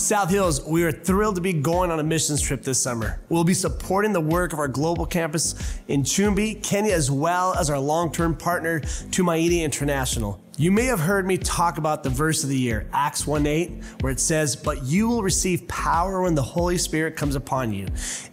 South Hills, we are thrilled to be going on a missions trip this summer. We'll be supporting the work of our global campus in Chumbi, Kenya, as well as our long term partner, Tumaini International. You may have heard me talk about the verse of the year, Acts 1:8, where it says, But you will receive power when the Holy Spirit comes upon you,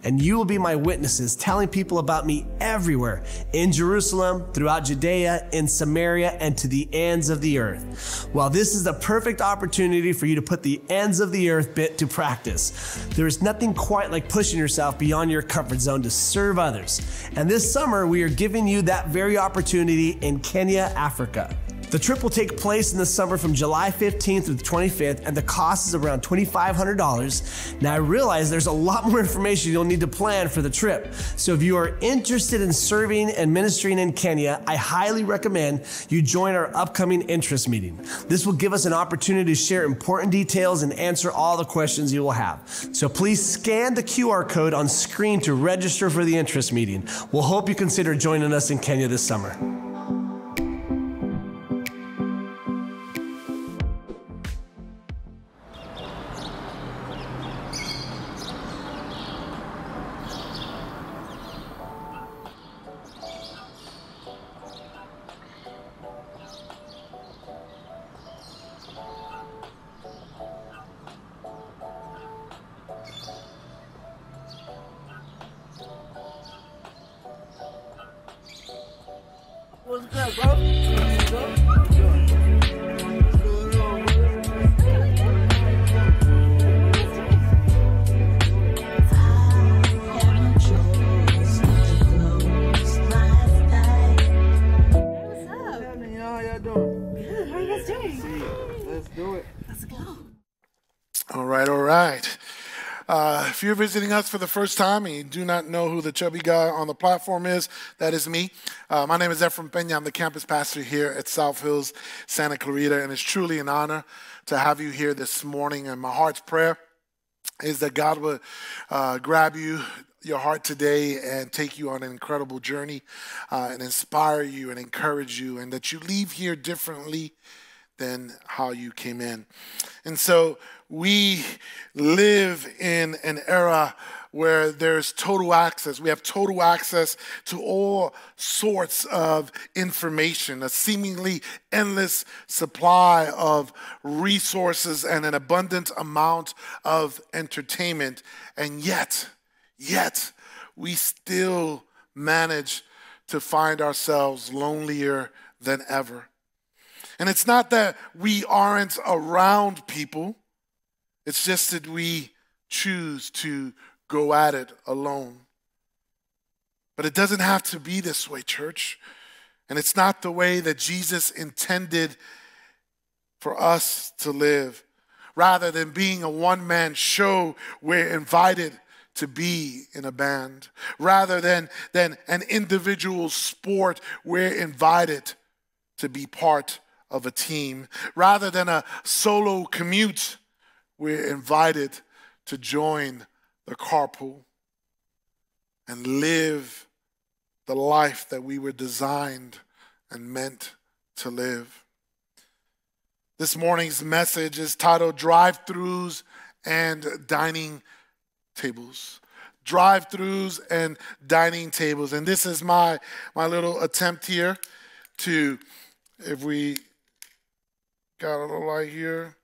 and you will be my witnesses, telling people about me everywhere in Jerusalem, throughout Judea, in Samaria, and to the ends of the earth. Well, this is the perfect opportunity for you to put the ends of the earth bit to practice. There is nothing quite like pushing yourself beyond your comfort zone to serve others. And this summer, we are giving you that very opportunity in Kenya, Africa. The trip will take place in the summer from July 15th through the 25th, and the cost is around $2,500. Now, I realize there's a lot more information you'll need to plan for the trip. So, if you are interested in serving and ministering in Kenya, I highly recommend you join our upcoming interest meeting. This will give us an opportunity to share important details and answer all the questions you will have. So, please scan the QR code on screen to register for the interest meeting. We'll hope you consider joining us in Kenya this summer. Visiting us for the first time and you do not know who the chubby guy on the platform is, that is me. Uh, my name is Ephraim Pena. I'm the campus pastor here at South Hills, Santa Clarita, and it's truly an honor to have you here this morning. And my heart's prayer is that God would uh, grab you, your heart today, and take you on an incredible journey uh, and inspire you and encourage you, and that you leave here differently than how you came in. And so we live in an era where there's total access. We have total access to all sorts of information, a seemingly endless supply of resources and an abundant amount of entertainment. And yet, yet, we still manage to find ourselves lonelier than ever. And it's not that we aren't around people, it's just that we choose to go at it alone. But it doesn't have to be this way, church. And it's not the way that Jesus intended for us to live. Rather than being a one man show, we're invited to be in a band. Rather than, than an individual sport, we're invited to be part of a team. Rather than a solo commute, we're invited to join the carpool and live the life that we were designed and meant to live. This morning's message is titled Drive Throughs and Dining Tables. Drive throughs and dining tables. And this is my, my little attempt here to, if we got a little light here,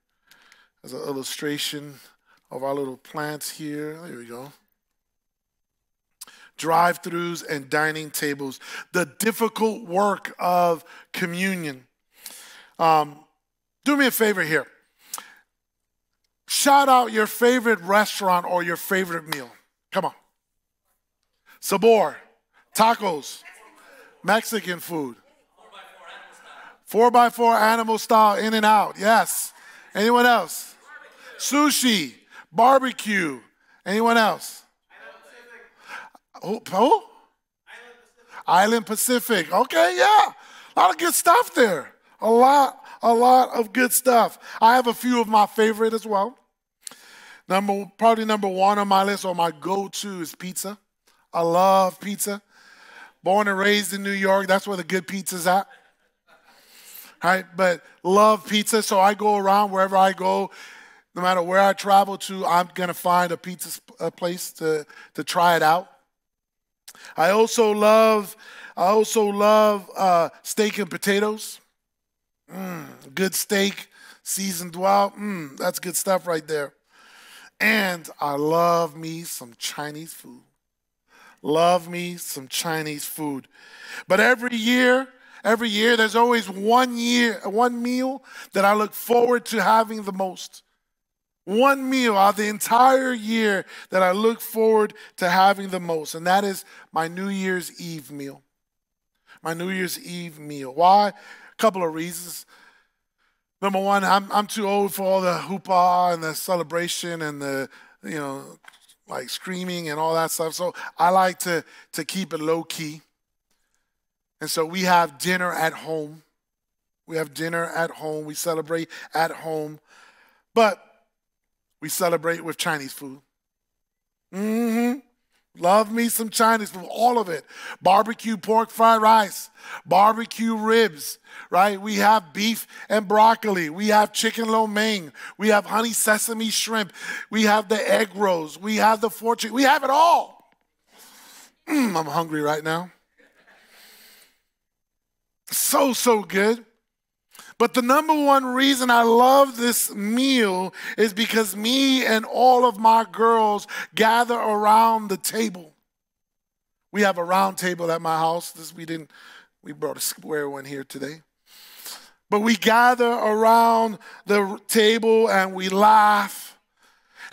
as an illustration of our little plants here. There we go. Drive throughs and dining tables, the difficult work of communion. Um, do me a favor here. Shout out your favorite restaurant or your favorite meal. Come on. Sabor, tacos, Mexican food. Four by four animal style, In-N-Out. Yes. Anyone else? Sushi, barbecue. Anyone else? Who? who? Island Pacific. Okay, yeah. A lot of good stuff there. A lot, a lot of good stuff. I have a few of my favorite as well. Number, probably number one on my list or my go-to is pizza. I love pizza. Born and raised in New York, that's where the good pizza's at. Right, but love pizza, so I go around wherever I go. No matter where I travel to, I'm going to find a pizza a place to, to try it out. I also love, I also love uh, steak and potatoes. Mm, good steak, seasoned well. Mm, that's good stuff right there. And I love me some Chinese food. Love me some Chinese food. But every year, every year, there's always one year, one meal that I look forward to having the most. One meal out of the entire year that I look forward to having the most, and that is my New Year's Eve meal. My New Year's Eve meal. Why? A couple of reasons. Number one, I'm, I'm too old for all the hoopah and the celebration and the, you know, like screaming and all that stuff. So I like to, to keep it low key. And so we have dinner at home. We have dinner at home. We celebrate at home. But we celebrate with Chinese food. Mm-hmm. Love me some Chinese food, all of it. Barbecue pork fried rice, barbecue ribs, right? We have beef and broccoli. We have chicken lo mein. We have honey sesame shrimp. We have the egg rolls. We have the fortune. We have it all. Mm, I'm hungry right now. So, so good. But the number one reason I love this meal is because me and all of my girls gather around the table. We have a round table at my house. This we didn't we brought a square one here today. But we gather around the table and we laugh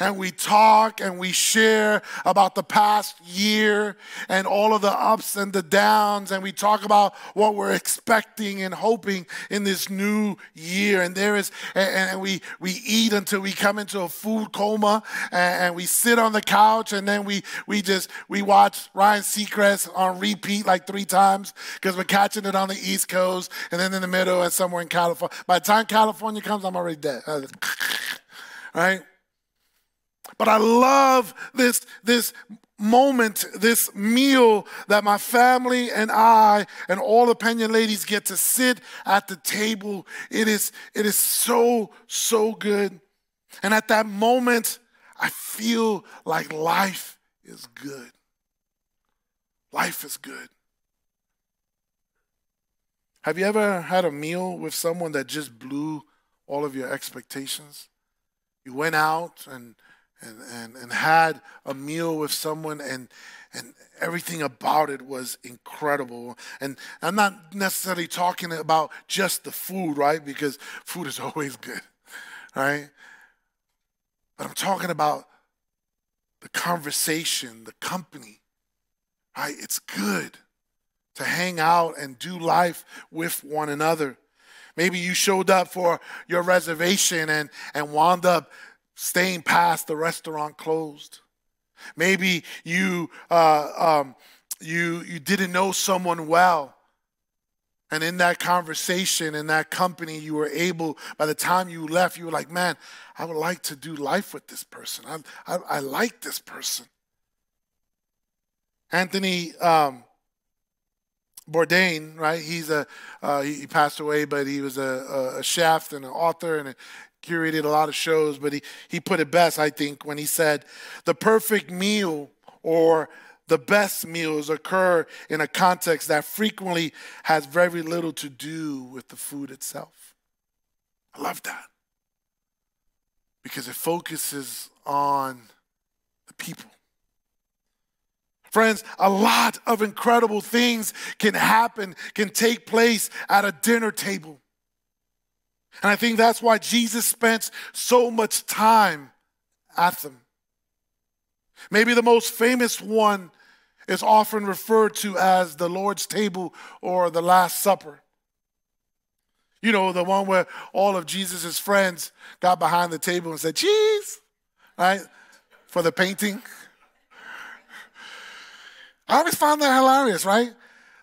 and we talk and we share about the past year and all of the ups and the downs and we talk about what we're expecting and hoping in this new year and there is and, we we eat until we come into a food coma and, and we sit on the couch and then we we just we watch Ryan Seacrest on repeat like three times because we're catching it on the East Coast and then in the middle and somewhere in California. By the time California comes, I'm already dead. right? But I love this, this moment, this meal that my family and I and all the Pena ladies get to sit at the table. It is, it is so, so good. And at that moment, I feel like life is good. Life is good. Have you ever had a meal with someone that just blew all of your expectations? You went out and and, and, and had a meal with someone and and everything about it was incredible. And I'm not necessarily talking about just the food, right? Because food is always good, right? But I'm talking about the conversation, the company, right? It's good to hang out and do life with one another. Maybe you showed up for your reservation and, and wound up staying past the restaurant closed. Maybe you, uh, um, you, you didn't know someone well. And in that conversation, in that company, you were able, by the time you left, you were like, man, I would like to do life with this person. I, I, I like this person. Anthony um, Bourdain, right? He's a, uh, he, passed away, but he was a, a chef and an author and a, curated a lot of shows, but he, he put it best, I think, when he said, The perfect meal or the best meals occur in a context that frequently has very little to do with the food itself. I love that because it focuses on the people. Friends, a lot of incredible things can happen, can take place at a dinner table. And I think that's why Jesus spent so much time at them. Maybe the most famous one is often referred to as the Lord's table or the Last Supper. You know, the one where all of Jesus' friends got behind the table and said, cheese, right? For the painting. I always found that hilarious, right?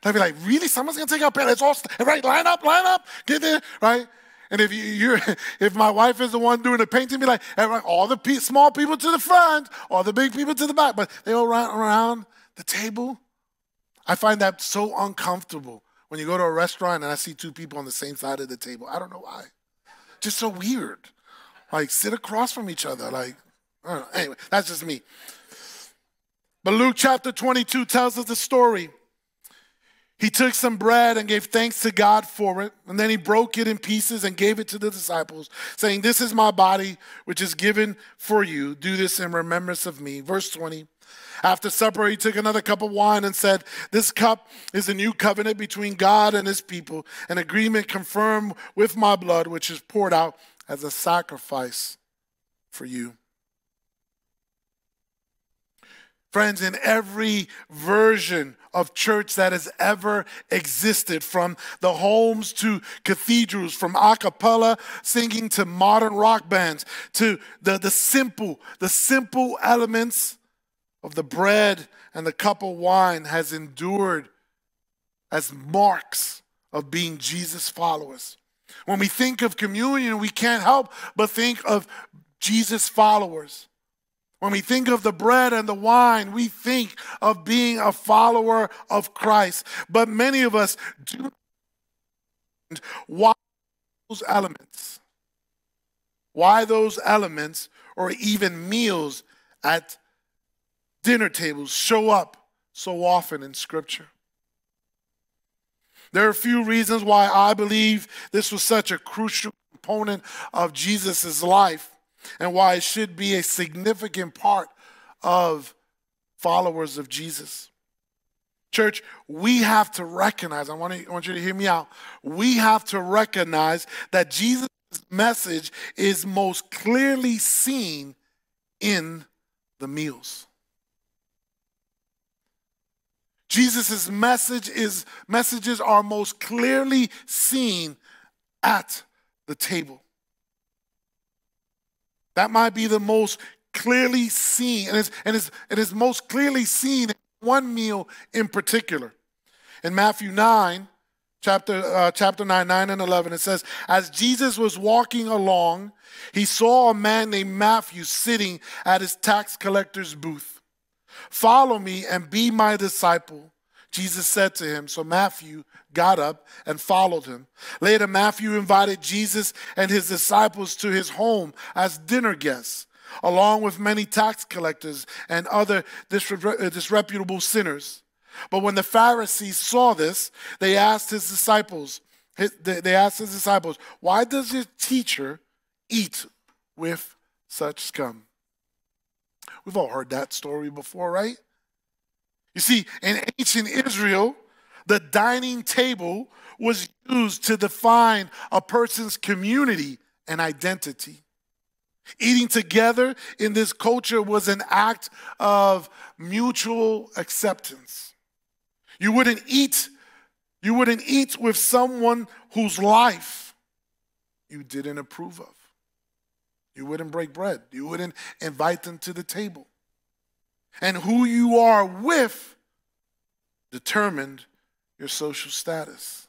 They'd be like, really? Someone's gonna take our pen? Let's all, right? Line up, line up, get there, right? And if you, are if my wife is the one doing the painting, be like, all the pe- small people to the front, all the big people to the back, but they all run around the table. I find that so uncomfortable when you go to a restaurant and I see two people on the same side of the table. I don't know why. Just so weird, Like sit across from each other. Like. Anyway, that's just me. But Luke chapter 22 tells us the story. He took some bread and gave thanks to God for it, and then he broke it in pieces and gave it to the disciples, saying, This is my body, which is given for you. Do this in remembrance of me. Verse 20. After supper, he took another cup of wine and said, This cup is a new covenant between God and his people, an agreement confirmed with my blood, which is poured out as a sacrifice for you. Friends, in every version of church that has ever existed, from the homes to cathedrals, from a cappella singing to modern rock bands, to the, the simple, the simple elements of the bread and the cup of wine has endured as marks of being Jesus followers. When we think of communion, we can't help but think of Jesus followers. When we think of the bread and the wine, we think of being a follower of Christ. But many of us do why those elements? Why those elements or even meals at dinner tables show up so often in Scripture? There are a few reasons why I believe this was such a crucial component of Jesus' life and why it should be a significant part of followers of Jesus. Church, we have to recognize, I want, to, I want you to hear me out. We have to recognize that Jesus' message is most clearly seen in the meals. Jesus' message is messages are most clearly seen at the table. That might be the most clearly seen, and it's, and it's, it is most clearly seen in one meal in particular. In Matthew 9, chapter, uh, chapter 9, 9 and 11, it says, As Jesus was walking along, he saw a man named Matthew sitting at his tax collector's booth. Follow me and be my disciple. Jesus said to him. So Matthew got up and followed him. Later, Matthew invited Jesus and his disciples to his home as dinner guests, along with many tax collectors and other uh, disreputable sinners. But when the Pharisees saw this, they asked his disciples, they asked his disciples, why does your teacher eat with such scum? We've all heard that story before, right? You see, in ancient Israel, the dining table was used to define a person's community and identity. Eating together in this culture was an act of mutual acceptance. You wouldn't eat, you wouldn't eat with someone whose life you didn't approve of. You wouldn't break bread. You wouldn't invite them to the table. And who you are with determined your social status.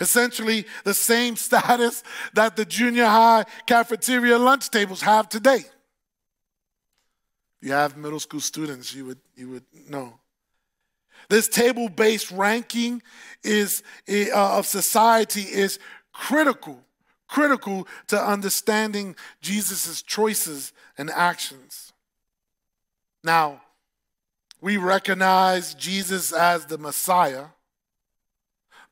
Essentially, the same status that the junior high cafeteria lunch tables have today. If you have middle school students, you would, you would know. This table based ranking is, uh, of society is critical, critical to understanding Jesus' choices and actions. Now, we recognize Jesus as the Messiah,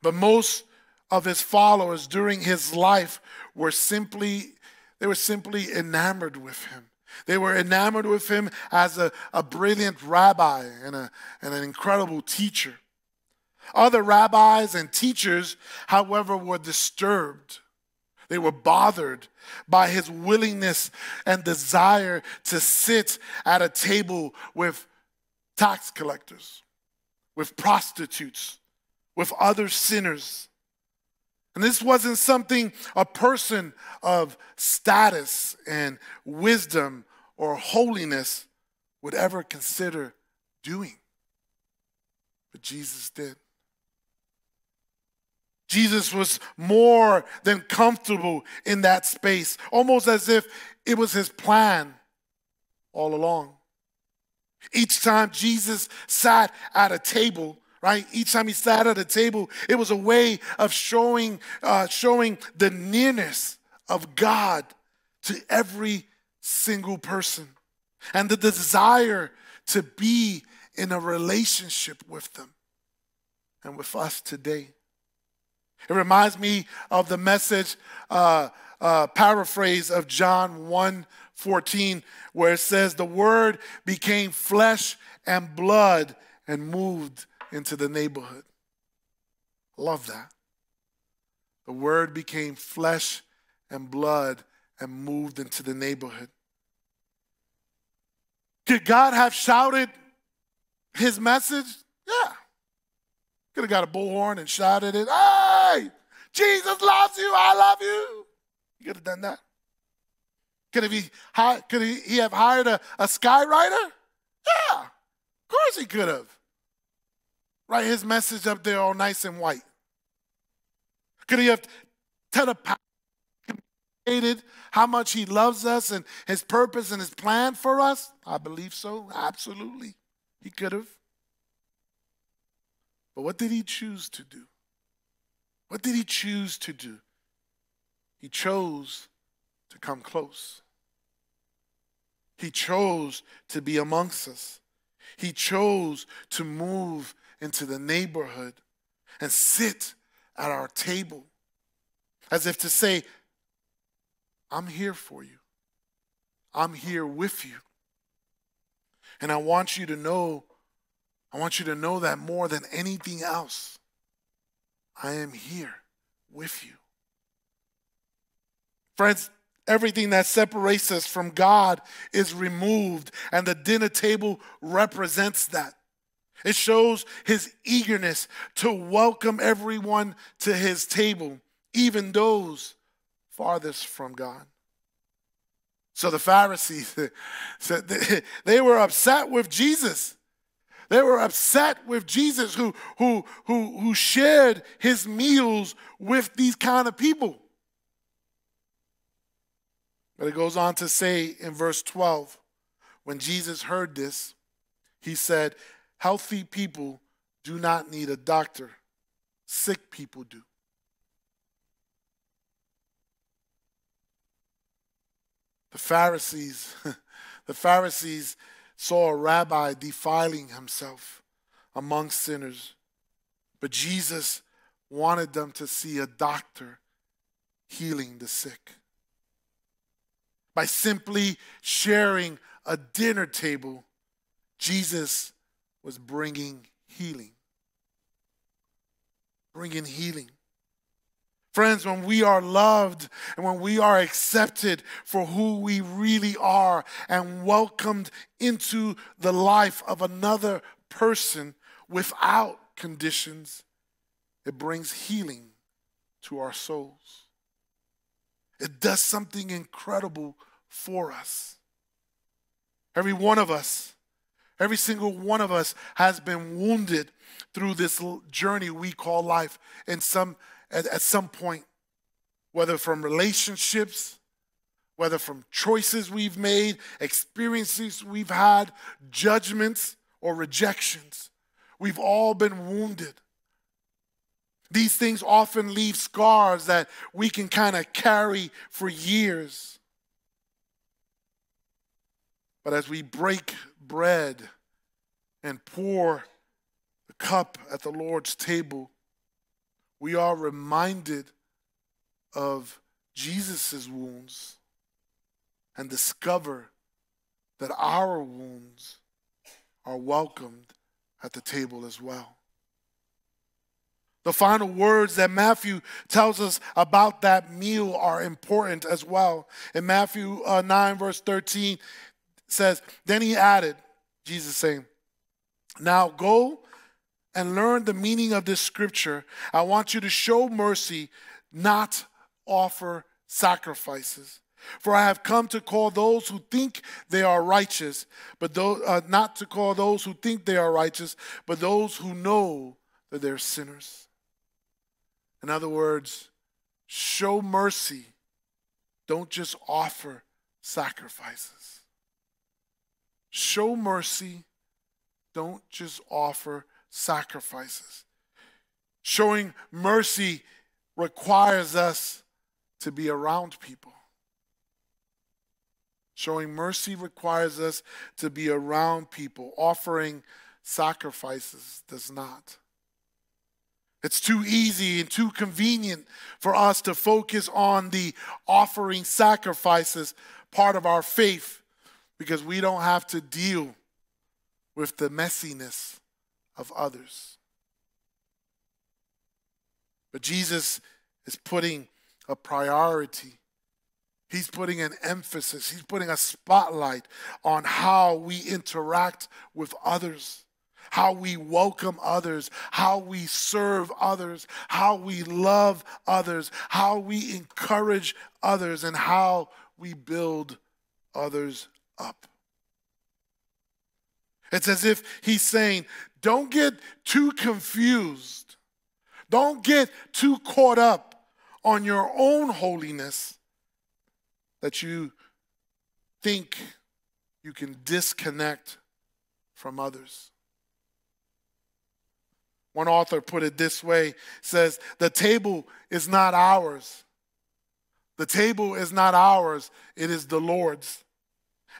but most of his followers during his life were simply they were simply enamored with him. They were enamored with him as a, a brilliant rabbi and, a, and an incredible teacher. Other rabbis and teachers, however, were disturbed. They were bothered by his willingness and desire to sit at a table with tax collectors, with prostitutes, with other sinners. And this wasn't something a person of status and wisdom or holiness would ever consider doing. But Jesus did. Jesus was more than comfortable in that space, almost as if it was his plan all along. Each time Jesus sat at a table, right? Each time he sat at a table, it was a way of showing, uh, showing the nearness of God to every single person and the desire to be in a relationship with them and with us today. It reminds me of the message uh, uh, paraphrase of John 1 14, where it says, The word became flesh and blood and moved into the neighborhood. Love that. The word became flesh and blood and moved into the neighborhood. Could God have shouted his message? Yeah. Could have got a bullhorn and shouted it. Hey, Jesus loves you. I love you. He could have done that. Could, have he, could he, he have hired a, a skywriter? Yeah, of course he could have. Write his message up there all nice and white. Could he have communicated how much he loves us and his purpose and his plan for us? I believe so. Absolutely. He could have. But what did he choose to do? What did he choose to do? He chose to come close. He chose to be amongst us. He chose to move into the neighborhood and sit at our table as if to say, I'm here for you. I'm here with you. And I want you to know, I want you to know that more than anything else, I am here with you. Friends, everything that separates us from God is removed, and the dinner table represents that. It shows his eagerness to welcome everyone to his table, even those farthest from God. So the Pharisees said they were upset with Jesus. They were upset with Jesus who, who, who, who shared his meals with these kind of people. But it goes on to say in verse 12 when Jesus heard this, he said, Healthy people do not need a doctor, sick people do. The Pharisees, the Pharisees saw a rabbi defiling himself among sinners. But Jesus wanted them to see a doctor healing the sick. By simply sharing a dinner table, Jesus was bringing healing. Bringing healing. Friends, when we are loved and when we are accepted for who we really are and welcomed into the life of another person without conditions, it brings healing to our souls. It does something incredible for us. Every one of us Every single one of us has been wounded through this journey we call life in some, at, at some point, whether from relationships, whether from choices we've made, experiences we've had, judgments, or rejections. We've all been wounded. These things often leave scars that we can kind of carry for years. But as we break bread and pour the cup at the Lord's table, we are reminded of Jesus' wounds and discover that our wounds are welcomed at the table as well. The final words that Matthew tells us about that meal are important as well. In Matthew uh, 9, verse 13, says, Then he added, Jesus saying, Now go and learn the meaning of this scripture. I want you to show mercy, not offer sacrifices. For I have come to call those who think they are righteous, but those, uh, not to call those who think they are righteous, but those who know that they're sinners. In other words, show mercy. Don't just offer sacrifices. Show mercy. Don't just offer sacrifices. Showing mercy requires us to be around people. Showing mercy requires us to be around people. Offering sacrifices does not. It's too easy and too convenient for us to focus on the offering sacrifices part of our faith because we don't have to deal with the messiness of others. But Jesus is putting a priority. He's putting an emphasis, he's putting a spotlight on how we interact with others, how we welcome others, how we serve others, how we love others, how we encourage others, and how we build others up. It's as if he's saying, don't get too confused. Don't get too caught up on your own holiness that you think you can disconnect from others. One author put it this way says the table is not ours. The table is not ours, it is the Lord's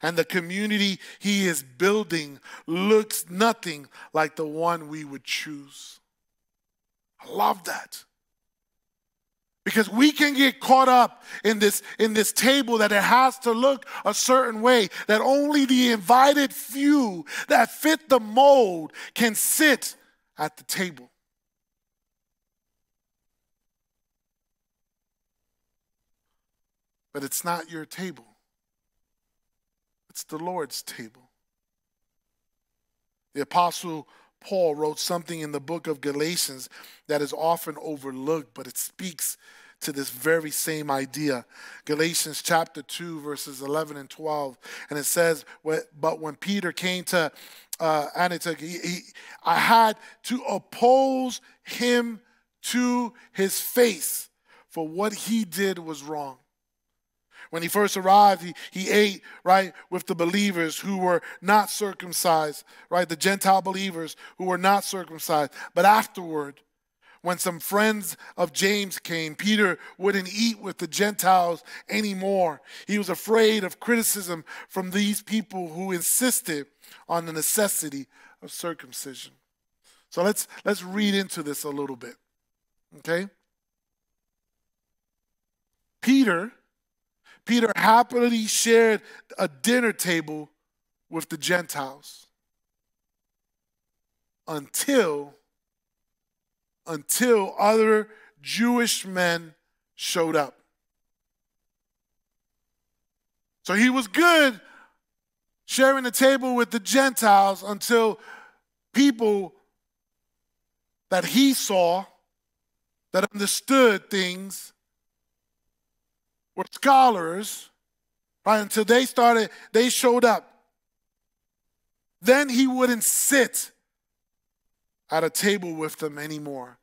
and the community he is building looks nothing like the one we would choose. I love that. Because we can get caught up in this, in this table that it has to look a certain way, that only the invited few that fit the mold can sit at the table. But it's not your table. It's the Lord's table. The Apostle Paul wrote something in the book of Galatians that is often overlooked, but it speaks to this very same idea. Galatians chapter 2, verses 11 and 12. And it says, But when Peter came to uh, Antioch, he, he, I had to oppose him to his face, for what he did was wrong. When he first arrived, he, he ate, right, with the believers who were not circumcised, right, the Gentile believers who were not circumcised. But afterward, when some friends of James came, Peter wouldn't eat with the Gentiles anymore. He was afraid of criticism from these people who insisted on the necessity of circumcision. So let's let's read into this a little bit. Okay? Peter Peter happily shared a dinner table with the Gentiles until until other Jewish men showed up. So he was good sharing the table with the Gentiles until people that he saw that understood things were scholars, right? Until they started, they showed up. Then he wouldn't sit at a table with them anymore.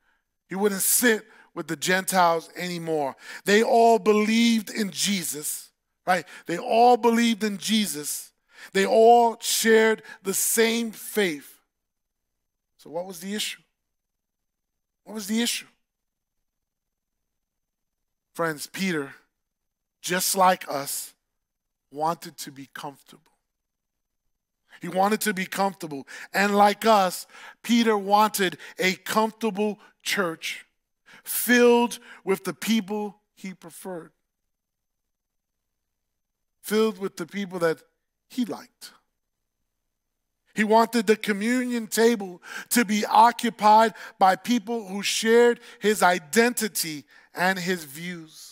He wouldn't sit with the Gentiles anymore. They all believed in Jesus, right? They all believed in Jesus. They all shared the same faith. So, what was the issue? What was the issue? Friends, Peter just like us, wanted to be comfortable. He wanted to be comfortable. And like us, Peter wanted a comfortable church filled with the people he preferred, filled with the people that he liked. He wanted the communion table to be occupied by people who shared his identity and his views.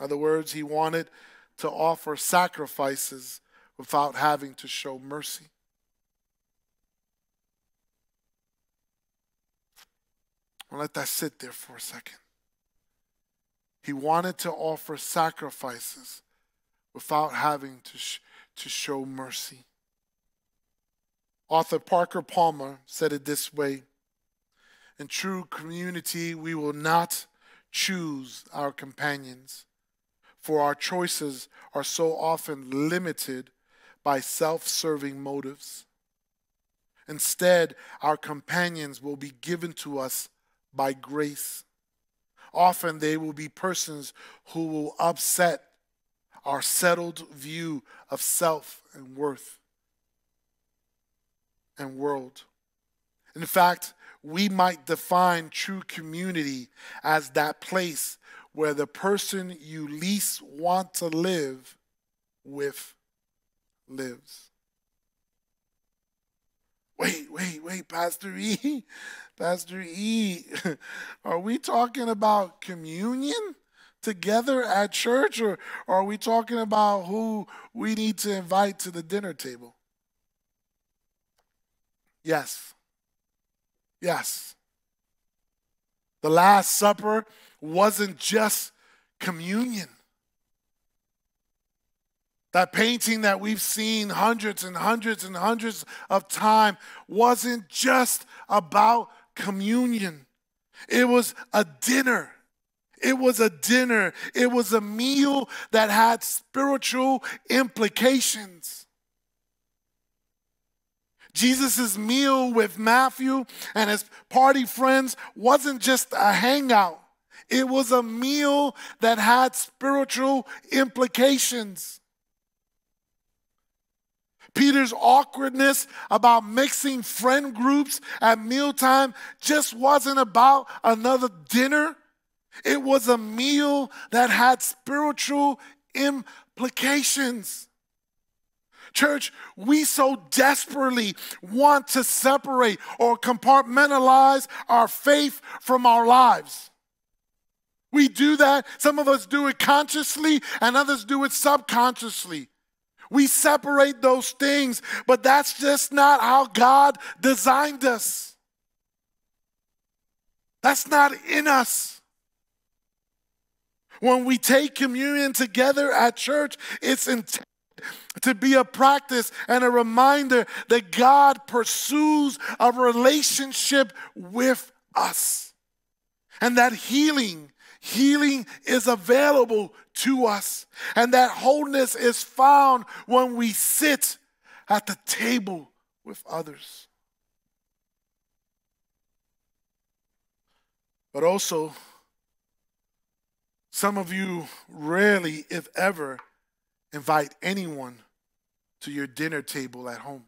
In other words, he wanted to offer sacrifices without having to show mercy. I'll let that sit there for a second. He wanted to offer sacrifices without having to, sh- to show mercy. Author Parker Palmer said it this way In true community, we will not choose our companions for our choices are so often limited by self serving motives. Instead, our companions will be given to us by grace. Often, they will be persons who will upset our settled view of self and worth and world. In fact, we might define true community as that place where the person you least want to live with lives. Wait, wait, wait, Pastor E. Pastor E. Are we talking about communion together at church, or are we talking about who we need to invite to the dinner table? Yes. Yes. The Last Supper wasn't just communion. That painting that we've seen hundreds and hundreds and hundreds of times wasn't just about communion. It was a dinner. It was a dinner. It was a meal that had spiritual implications. Jesus' meal with Matthew and his party friends wasn't just a hangout, it was a meal that had spiritual implications. Peter's awkwardness about mixing friend groups at mealtime just wasn't about another dinner. It was a meal that had spiritual implications. Church, we so desperately want to separate or compartmentalize our faith from our lives. We do that. Some of us do it consciously, and others do it subconsciously. We separate those things, but that's just not how God designed us. That's not in us. When we take communion together at church, it's intended to be a practice and a reminder that God pursues a relationship with us and that healing healing is available to us. And that wholeness is found when we sit at the table with others. But also, some of you rarely, if ever, invite anyone to your dinner table at home.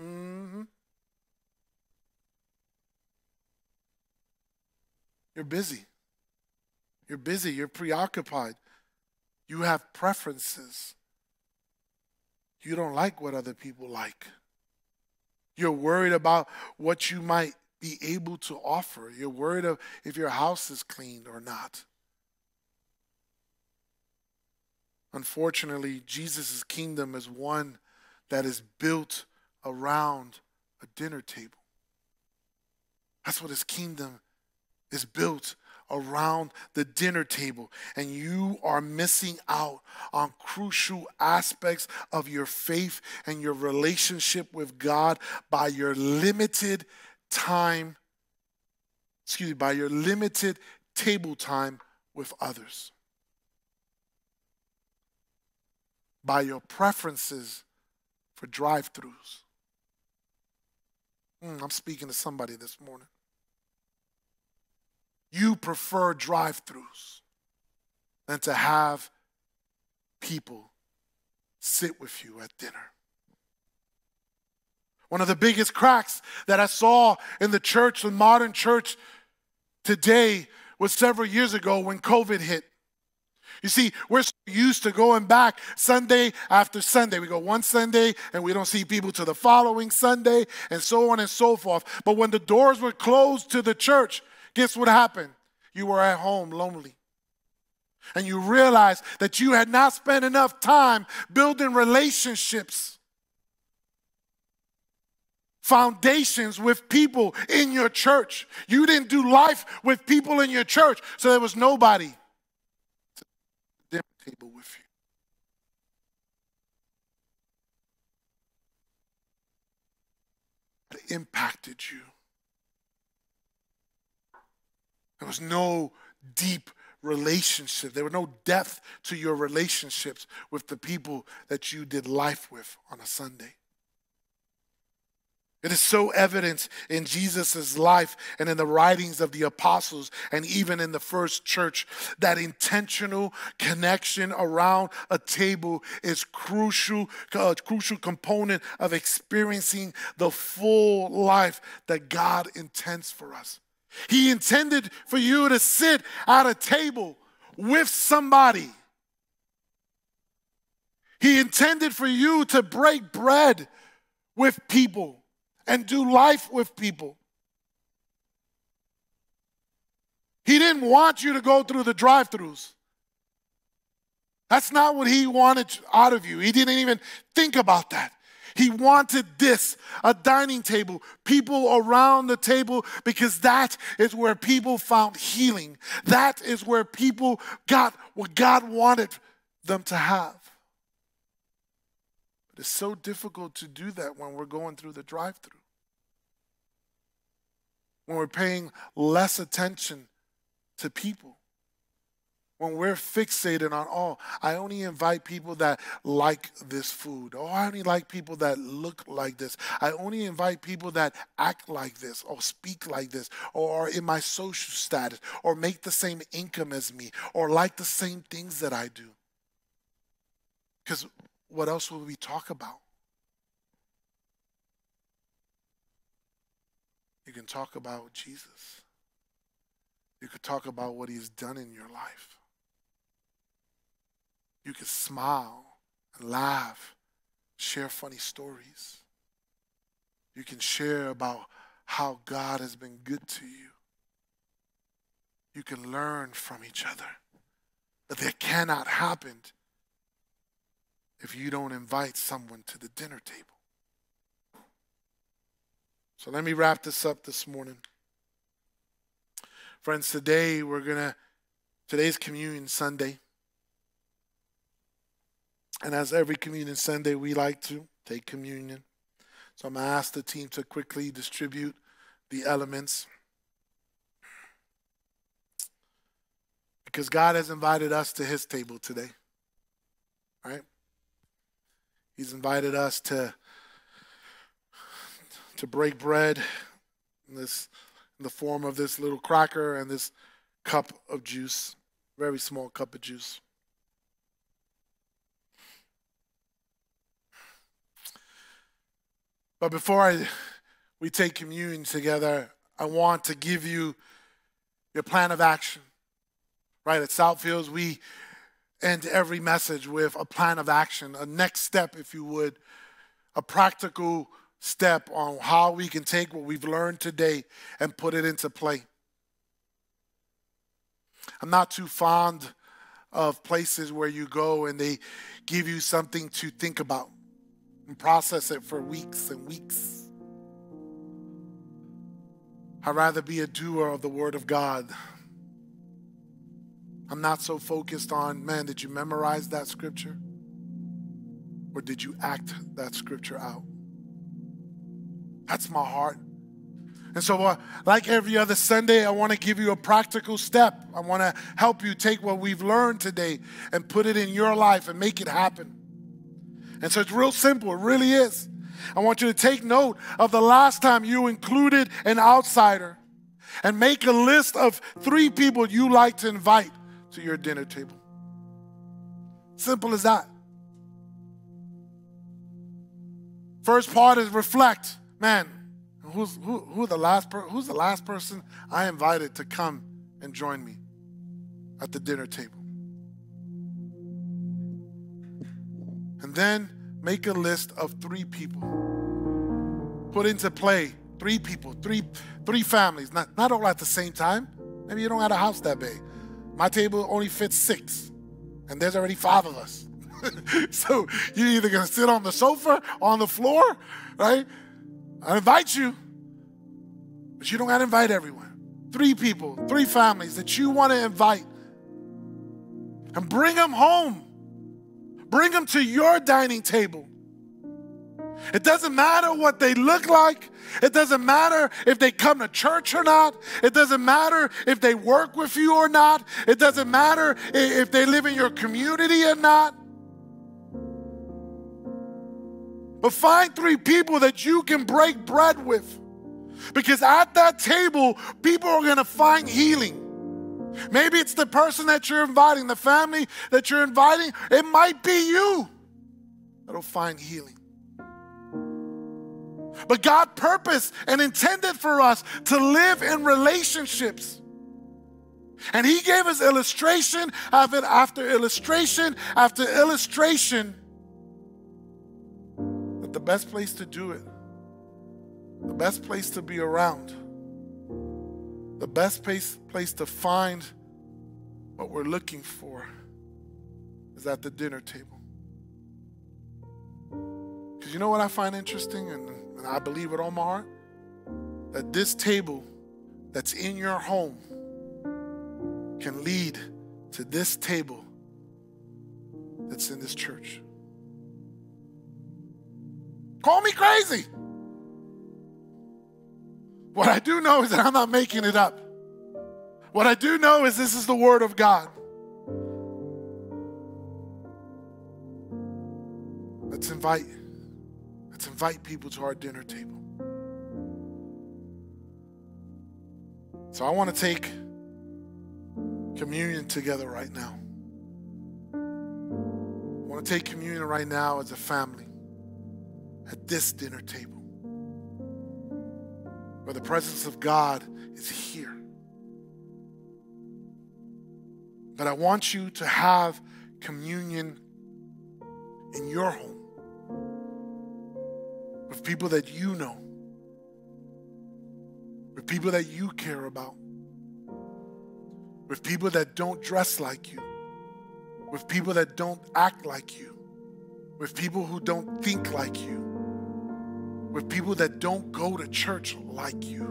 Mm-hmm. You're busy. You're busy. You're preoccupied. You have preferences. You don't like what other people like. You're worried about what you might be able to offer. You're worried of if your house is clean or not. Unfortunately, Jesus' kingdom is one that is built around a dinner table. That's what his kingdom is built around the dinner table and you are missing out on crucial aspects of your faith and your relationship with God by your limited time, excuse me, by your limited table time with others. By your preferences for drive throughs. Mm, I'm speaking to somebody this morning you prefer drive throughs than to have people sit with you at dinner. One of the biggest cracks that I saw in the church, the modern church today, was several years ago when COVID hit. You see, we're so used to going back Sunday after Sunday. We go one Sunday and we don't see people to the following Sunday and so on and so forth. But when the doors were closed to the church, Guess what happened? You were at home lonely. And you realized that you had not spent enough time building relationships, foundations with people in your church. You didn't do life with people in your church, so there was nobody table with you. It impacted you. There was no deep relationship. There was no depth to your relationships with the people that you did life with on a Sunday. It is so evident in Jesus' life and in the writings of the apostles and even in the first church that intentional connection around a table is crucial, a crucial component of experiencing the full life that God intends for us. He intended for you to sit at a table with somebody. He intended for you to break bread with people and do life with people. He didn't want you to go through the drive throughs. That's not what he wanted out of you. He didn't even think about that. He wanted this a dining table, people around the table, because that is where people found healing. That is where people got what God wanted them to have. It's so difficult to do that when we're going through the drive through. When we're paying less attention to people. When we're fixated on, oh, I only invite people that like this food. Oh, I only like people that look like this. I only invite people that act like this or speak like this or are in my social status or make the same income as me or like the same things that I do. Because what else will we talk about? You can talk about Jesus. You could talk about what he's done in your life. You could smile and laugh, share funny stories. You can share about how God has been good to you. You can learn from each other. But that cannot happen if you don't invite someone to the dinner table. So let me wrap this up this morning. Friends, today we're going to, today's Communion Sunday. And as every Communion Sunday, we like to take communion. So I'm going to ask the team to quickly distribute the elements. Because God has invited us to his table today. Right? He's invited us to, to break bread in, this, in the form of this little cracker and this cup of juice, very small cup of juice. But before I, we take communion together, I want to give you your plan of action. Right at South Hills, we end every message with a plan of action, a next step, if you would, a practical step on how we can take what we've learned today and put it into play. I'm not too fond of places where you go and they give you something to think about and process it for weeks and weeks. I'd rather be a doer of the Word of God. I'm not so focused on, man, did you memorize that scripture? Or did you act that scripture out? That's my heart. And so, uh, like every other Sunday, I want to give you a practical step. I want to help you take what we've learned today and put it in your life and make it happen. And so it's real simple, it really is. I want you to take note of the last time you included an outsider and make a list of three people you like to invite to your dinner table. Simple as that. First part is reflect. Man, who's who, who the last per, who's the last person I invited to come and join me at the dinner table? And then make a list of three people. Put into play three people, three, three families, not, not all at the same time. Maybe you don't have a house that big. My table only fits six, and there's already five of us. so you're either gonna sit on the sofa on the floor, right? I invite you, but you don't gotta invite everyone. Three people, three families that you wanna invite, and bring them home Bring them to your dining table. It doesn't matter what they look like. It doesn't matter if they come to church or not. It doesn't matter if they work with you or not. It doesn't matter if they live in your community or not. But find three people that you can break bread with. Because at that table, people are going to find healing. Maybe it's the person that you're inviting, the family that you're inviting. It might be you that'll find healing. But God purposed and intended for us to live in relationships. And He gave us illustration after, after illustration after illustration that the best place to do it, the best place to be around, the best place, place to find what we're looking for is at the dinner table. Because you know what I find interesting, and, and I believe with all my heart? That this table that's in your home can lead to this table that's in this church. Call me crazy. What I do know is that I'm not making it up. What I do know is this is the Word of God. Let's invite, let's invite people to our dinner table. So I want to take communion together right now. I want to take communion right now as a family at this dinner table where the presence of God is here. But I want you to have communion in your home with people that you know, with people that you care about, with people that don't dress like you, with people that don't act like you, with people who don't think like you, with people that don't go to church like you.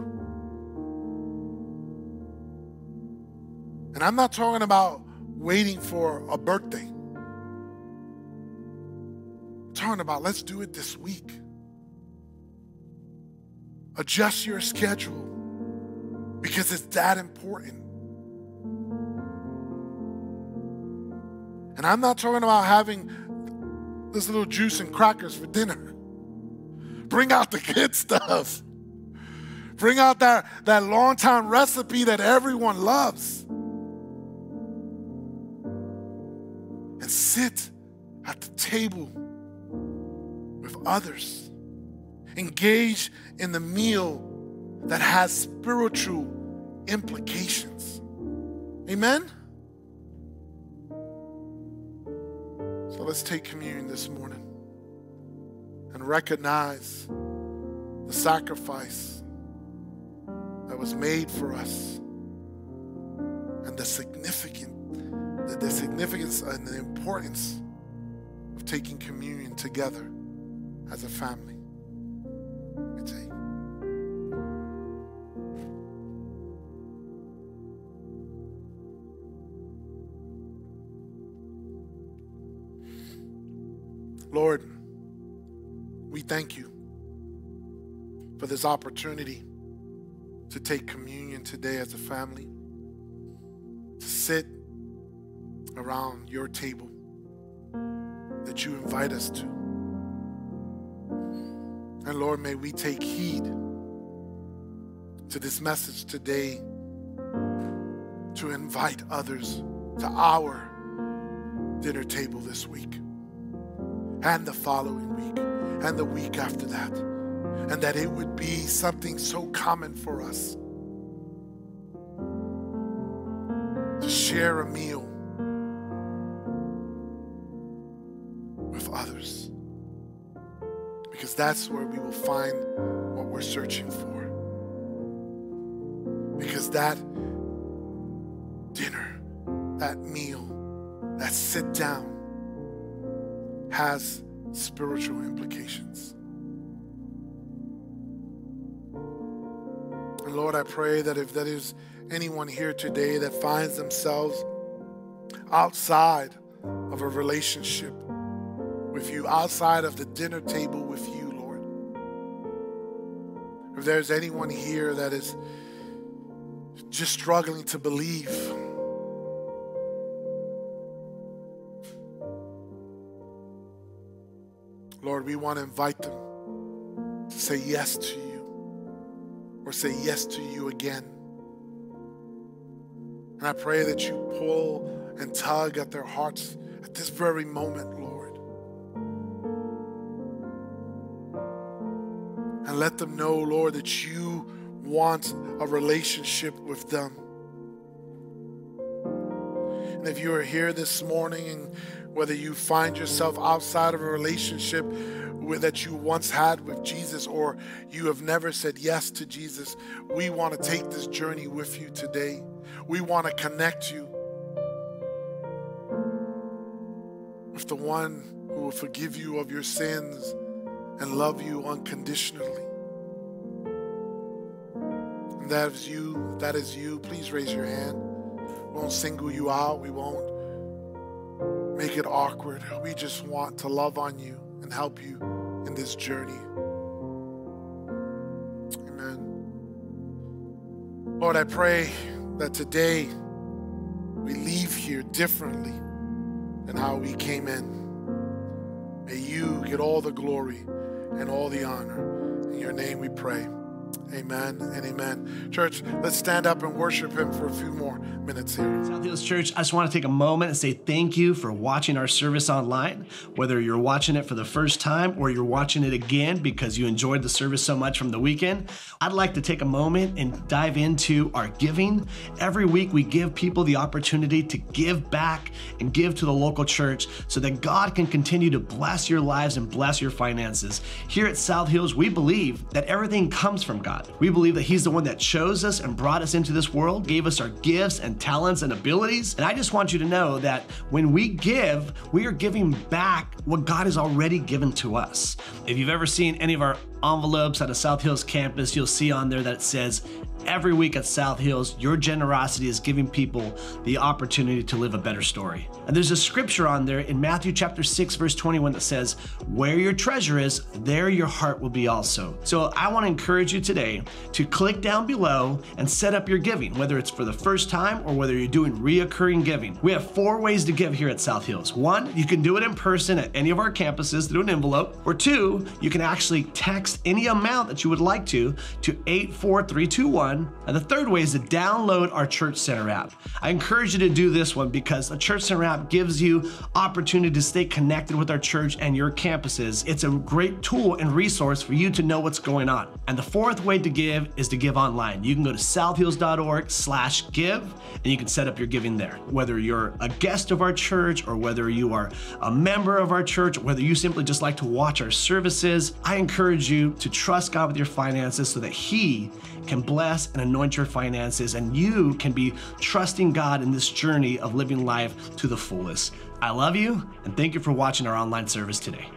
And I'm not talking about waiting for a birthday. I'm talking about let's do it this week. Adjust your schedule because it's that important. And I'm not talking about having this little juice and crackers for dinner. Bring out the good stuff. Bring out that, that long time recipe that everyone loves. And sit at the table with others. Engage in the meal that has spiritual implications. Amen? So let's take communion this morning and recognize the sacrifice that was made for us and the significant the, the significance and the importance of taking communion together as a family. This opportunity to take communion today as a family, to sit around your table that you invite us to. And Lord, may we take heed to this message today to invite others to our dinner table this week and the following week and the week after that. And that it would be something so common for us to share a meal with others. Because that's where we will find what we're searching for. Because that dinner, that meal, that sit down has spiritual implications. Lord, I pray that if there is anyone here today that finds themselves outside of a relationship with you, outside of the dinner table with you, Lord, if there's anyone here that is just struggling to believe, Lord, we want to invite them to say yes to you or say yes to you again. And I pray that you pull and tug at their hearts at this very moment, Lord. And let them know, Lord, that you want a relationship with them. And if you are here this morning and whether you find yourself outside of a relationship with, that you once had with Jesus or you have never said yes to Jesus, we want to take this journey with you today. We want to connect you with the one who will forgive you of your sins and love you unconditionally. And that is you, that is you. Please raise your hand. We won't single you out. We won't make it awkward. We just want to love on you and help you in this journey. Amen. Lord, I pray that today we leave here differently than how we came in. May you get all the glory and all the honor. In your name we pray. Amen and amen. Church, let's stand up and worship him for a few more minutes here. South Hills Church, I just want to take a moment and say thank you for watching our service online. Whether you're watching it for the first time or you're watching it again because you enjoyed the service so much from the weekend, I'd like to take a moment and dive into our giving. Every week, we give people the opportunity to give back and give to the local church so that God can continue to bless your lives and bless your finances. Here at South Hills, we believe that everything comes from God. We believe that He's the one that chose us and brought us into this world, gave us our gifts and talents and abilities. And I just want you to know that when we give, we are giving back what God has already given to us. If you've ever seen any of our envelopes at a South Hills campus, you'll see on there that it says, Every week at South Hills, your generosity is giving people the opportunity to live a better story. And there's a scripture on there in Matthew chapter 6, verse 21 that says, Where your treasure is, there your heart will be also. So I want to encourage you today to click down below and set up your giving, whether it's for the first time or whether you're doing reoccurring giving. We have four ways to give here at South Hills. One, you can do it in person at any of our campuses through an envelope. Or two, you can actually text any amount that you would like to to 84321 and the third way is to download our Church Center app. I encourage you to do this one because the Church Center app gives you opportunity to stay connected with our church and your campuses. It's a great tool and resource for you to know what's going on. And the fourth way to give is to give online. You can go to southhills.org slash give and you can set up your giving there. Whether you're a guest of our church or whether you are a member of our church, whether you simply just like to watch our services, I encourage you to trust God with your finances so that He can bless and anoint your finances, and you can be trusting God in this journey of living life to the fullest. I love you, and thank you for watching our online service today.